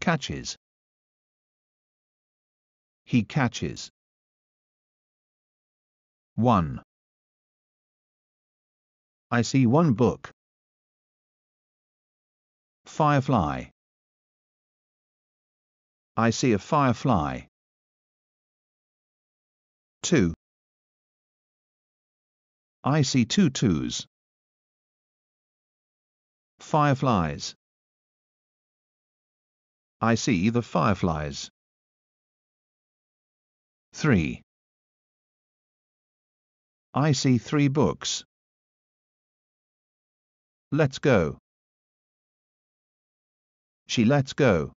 catches. He catches. 1. I see one book. Firefly. I see a firefly. 2. I see two twos. Fireflies. I see the fireflies. 3. I see three books. Let's go. She lets go.